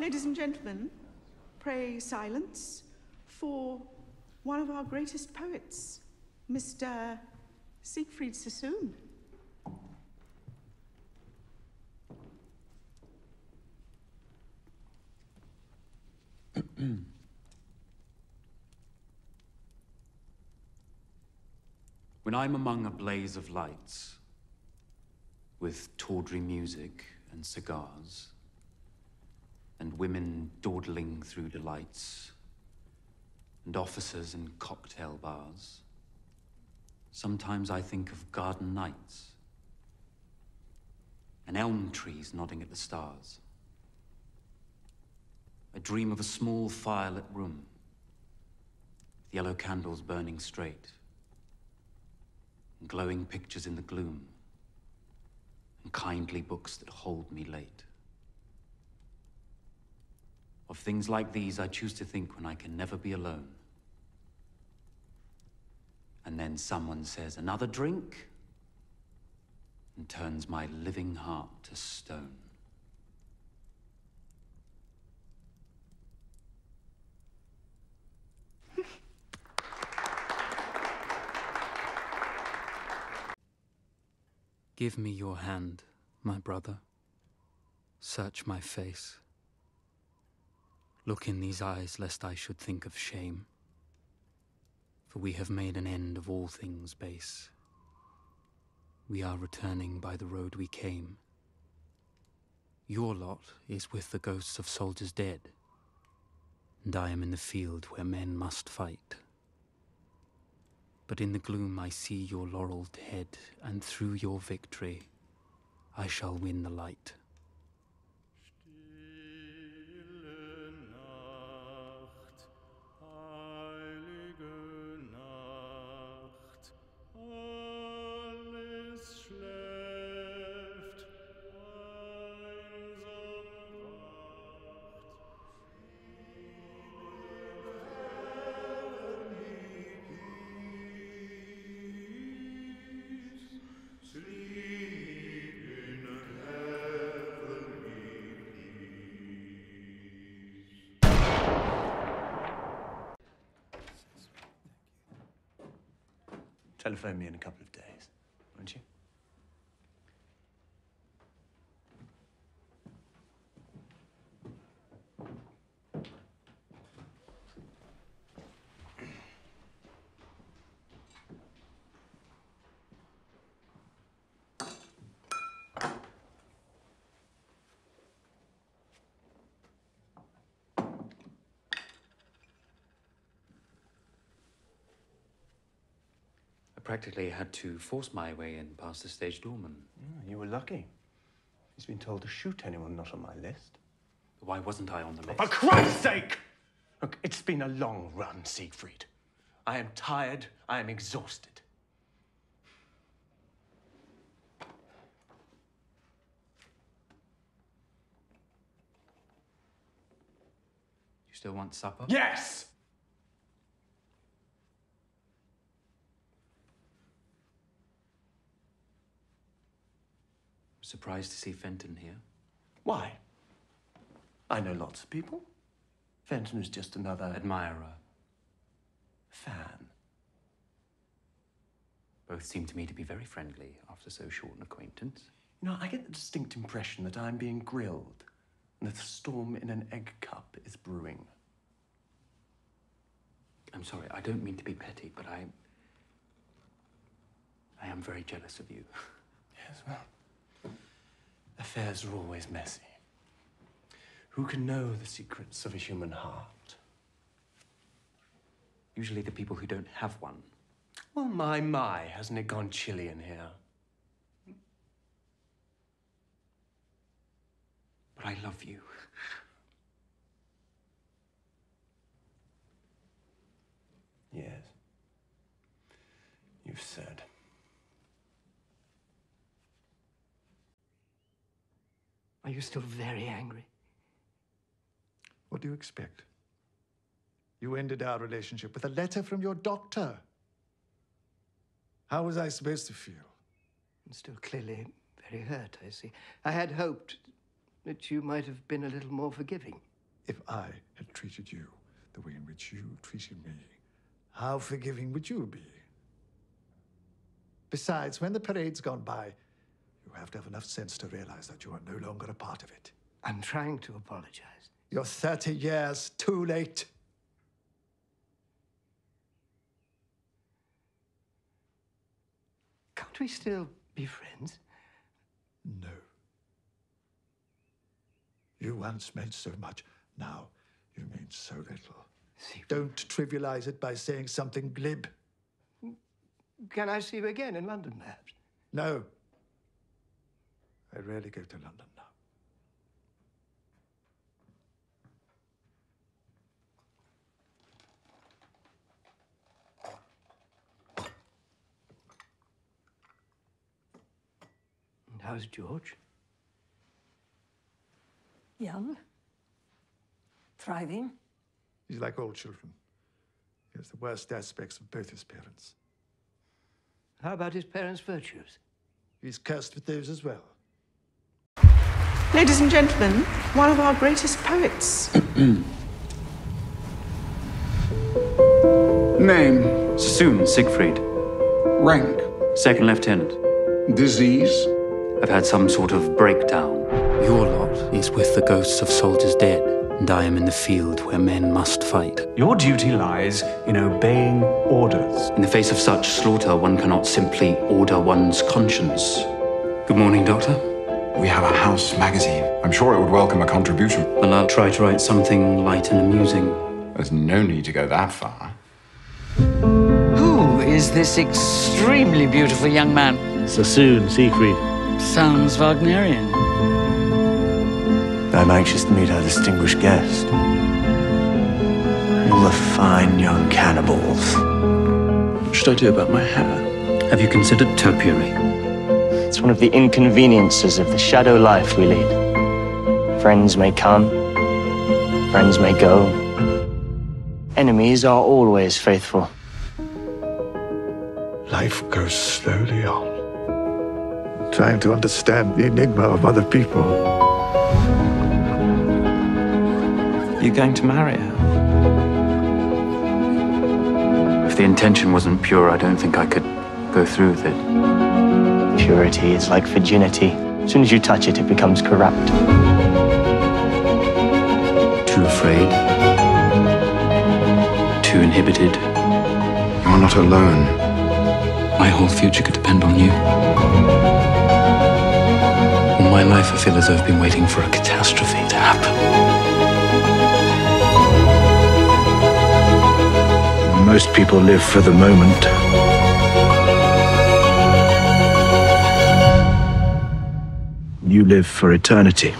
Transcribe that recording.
Ladies and gentlemen, pray silence for one of our greatest poets, Mr. Siegfried Sassoon. when I'm among a blaze of lights, with tawdry music and cigars, and women dawdling through delights, and officers in cocktail bars. Sometimes I think of garden nights, and elm trees nodding at the stars. I dream of a small firelit room, with yellow candles burning straight, and glowing pictures in the gloom, and kindly books that hold me late. Of things like these, I choose to think when I can never be alone. And then someone says, another drink? And turns my living heart to stone. Give me your hand, my brother. Search my face. Look in these eyes, lest I should think of shame. For we have made an end of all things base. We are returning by the road we came. Your lot is with the ghosts of soldiers dead, and I am in the field where men must fight. But in the gloom I see your laureled head, and through your victory I shall win the light. Telephone me in a couple of days, won't you? I practically had to force my way in past the stage doorman. Ah, you were lucky. He's been told to shoot anyone not on my list. Why wasn't I on the list? For Christ's sake! Look, it's been a long run, Siegfried. I am tired. I am exhausted. You still want supper? Yes! Surprised to see Fenton here. Why? I know lots of people. Fenton is just another Admirer. fan. Both seem to me to be very friendly after so short an acquaintance. You know, I get the distinct impression that I'm being grilled and that a storm in an egg cup is brewing. I'm sorry, I don't mean to be petty, but I. I am very jealous of you. Yes, well, affairs are always messy. Who can know the secrets of a human heart? Usually the people who don't have one. Well, my, my, hasn't it gone chilly in here? But I love you. Yes. You've said. Are you still very angry? What do you expect? You ended our relationship with a letter from your doctor. How was I supposed to feel? I'm still clearly very hurt, I see. I had hoped that you might have been a little more forgiving. If I had treated you the way in which you treated me, how forgiving would you be? Besides, when the parade's gone by, you have to have enough sense to realize that you are no longer a part of it. I'm trying to apologize. You're 30 years too late. Can't we still be friends? No. You once meant so much. Now you mean so little. See, Don't trivialize it by saying something glib. can I see you again in London, perhaps? No. I rarely go to London now. And how's George? Young, thriving. He's like all children. He has the worst aspects of both his parents. How about his parents' virtues? He's cursed with those as well. Ladies and gentlemen, one of our greatest poets. Name, Sassoon Siegfried, rank, second lieutenant. disease, I've had some sort of breakdown. Your lot is with the ghosts of soldiers dead, and I am in the field where men must fight. Your duty lies in obeying orders. In the face of such slaughter, one cannot simply order one's conscience. Good morning, Doctor. We have a house magazine. I'm sure it would welcome a contribution. Well, I'll try to write something light and amusing. There's no need to go that far. Who is this extremely beautiful young man? Sassoon, Siegfried. Sounds Wagnerian. I'm anxious to meet our distinguished guest. All the fine young cannibals. What should I do about my hair? Have you considered topiary? It's one of the inconveniences of the shadow life we lead. Friends may come, friends may go. Enemies are always faithful. Life goes slowly on. Trying to understand the enigma of other people. You're going to marry her? If the intention wasn't pure, I don't think I could go through with it. Purity is like virginity. As soon as you touch it, it becomes corrupt. Too afraid. Too inhibited. You're not alone. My whole future could depend on you. All my life, I feel as though I've been waiting for a catastrophe to happen. Most people live for the moment. You live for eternity.